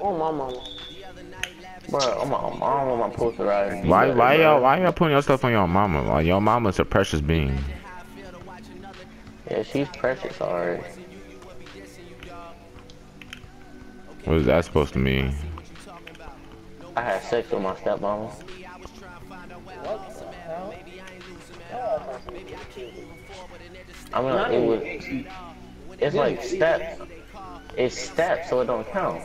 Oh my mama. Bro, I'm a mom on my poster Why why y'all why y'all putting your stuff on your mama? Like your mama's a precious being. Yeah, she's precious alright. What is that supposed to mean? I had sex with my stepmama. I mean, it was. It's like steps. It's steps, so it don't count.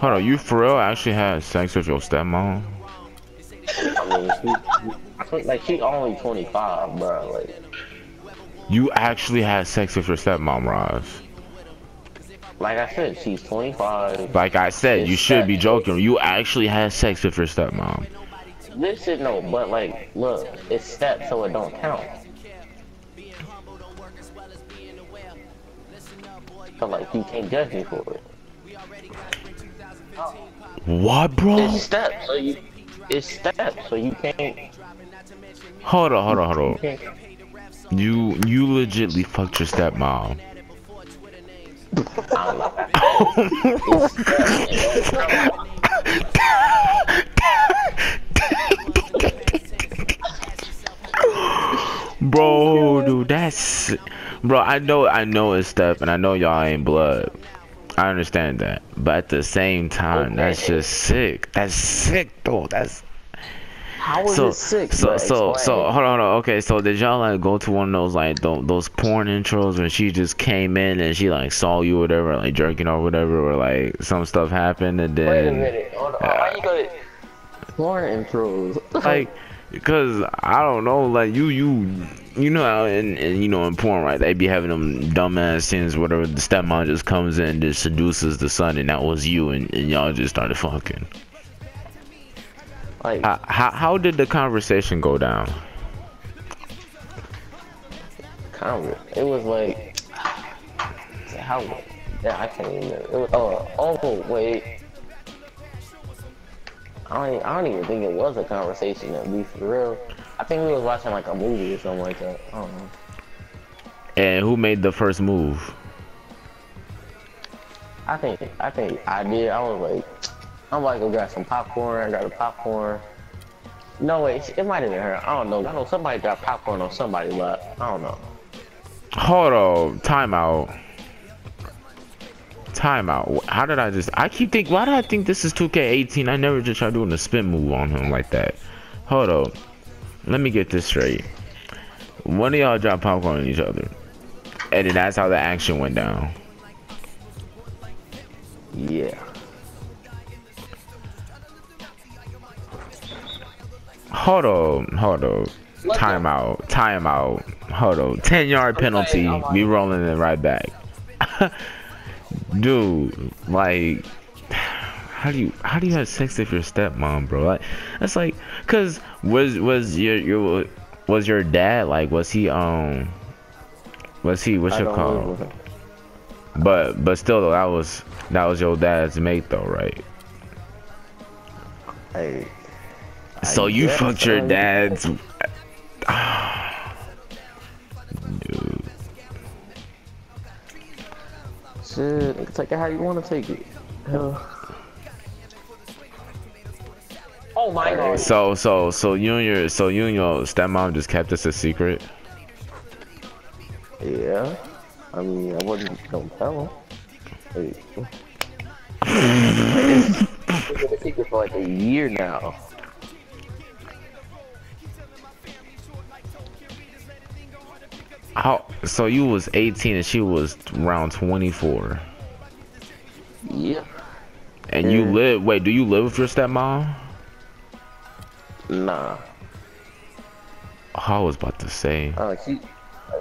Hold on, you for real actually had sex with your stepmom? I mean, she, like she only 25, bro. Like. You actually had sex with your stepmom, Roz. Like I said, she's 25. Like I said, you should be joking. You actually had sex with your stepmom. This Listen, no, but like, look, it's steps, so it don't count. So like, you can't judge me for it. What, bro? It's steps, so you. It's steps, so you can't. Hold on, hold on, hold on. You you legitly fucked your stepmom. Oh bro, dude, that's bro. I know, I know it's stuff, and I know y'all ain't blood. I understand that, but at the same time, that's just sick. That's sick, though. That's how is so, it sick? So, so, Explain. so, hold on, hold on. Okay, so did y'all like go to one of those like th those porn intros when she just came in and she like saw you or whatever, like jerking or whatever, or like some stuff happened and then. Wait a minute. Hold on. How you gonna porn intros? like, because I don't know, like you, you, you know how in, in you know in porn, right? They be having them dumbass scenes, whatever. The stepmom just comes in, just seduces the son, and that was you, and, and y'all just started fucking. Like, uh, how how did the conversation go down? Conver it was like how yeah I can't even. It was oh oh wait. I don't, I don't even think it was a conversation to be for real. I think we was watching like a movie or something like that. I don't know. And who made the first move? I think I think I did. I was like, I'm like, go grab some popcorn. I got a popcorn. No wait, it might have been her. I don't know. I know somebody got popcorn on somebody, but I don't know. Hold on, timeout. Timeout. How did I just? I keep thinking. Why did I think this is 2K18? I never just tried doing a spin move on him like that. Hold on. Let me get this straight. One of y'all dropped popcorn on each other, and then that's how the action went down. Yeah. Hold on, hold on. Timeout, timeout. Hold on. 10 yard penalty. We rolling it right back. Dude, like how do you how do you have sex with your stepmom, bro? Like that's like cuz was was your your was your dad like was he um was he what's your call? But but still though that was that was your dad's mate though, right? Hey. So you fucked your so. Shit, take it how you want to take it. Oh my god. So so so you and your so you and your stepmom just kept this a secret? Yeah. I mean, I wasn't gonna tell him. It's been a secret for like a year now. How so you was 18 and she was around 24. Yeah. And yeah. you live wait, do you live with your stepmom? Nah. I was about to say. Uh, she,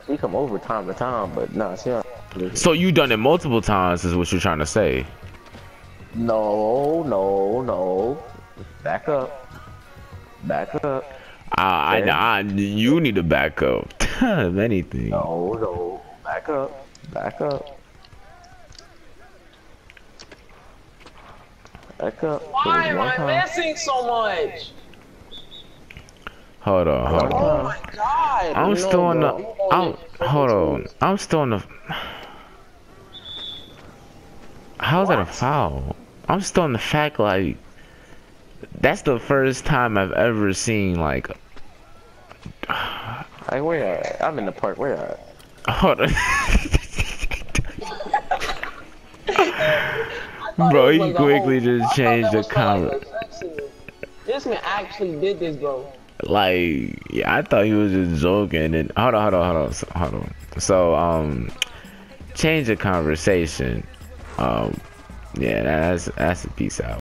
she come over time to time, but nah, she don't. So you done it multiple times is what you're trying to say? No, no, no. Back up. Back up. I, I, I, you need to back up. If anything. No, no. Back up. Back up. Back up. Why am I time. missing so much? Hold on, hold oh on. Oh my god. I'm no, still on the. I'm, hold on. I'm still on the. How's that a foul? I'm still in the fact like that's the first time I've ever seen like Like where at? I'm in the park. Where at? hold on. Bro, he quickly whole- just changed the was comment. a sex scene. This man actually did this, bro. Like, yeah, I thought he was just joking. And hold on, hold on, hold on, so- hold on. So, um, change the conversation. Um, yeah, that's that's a peace out.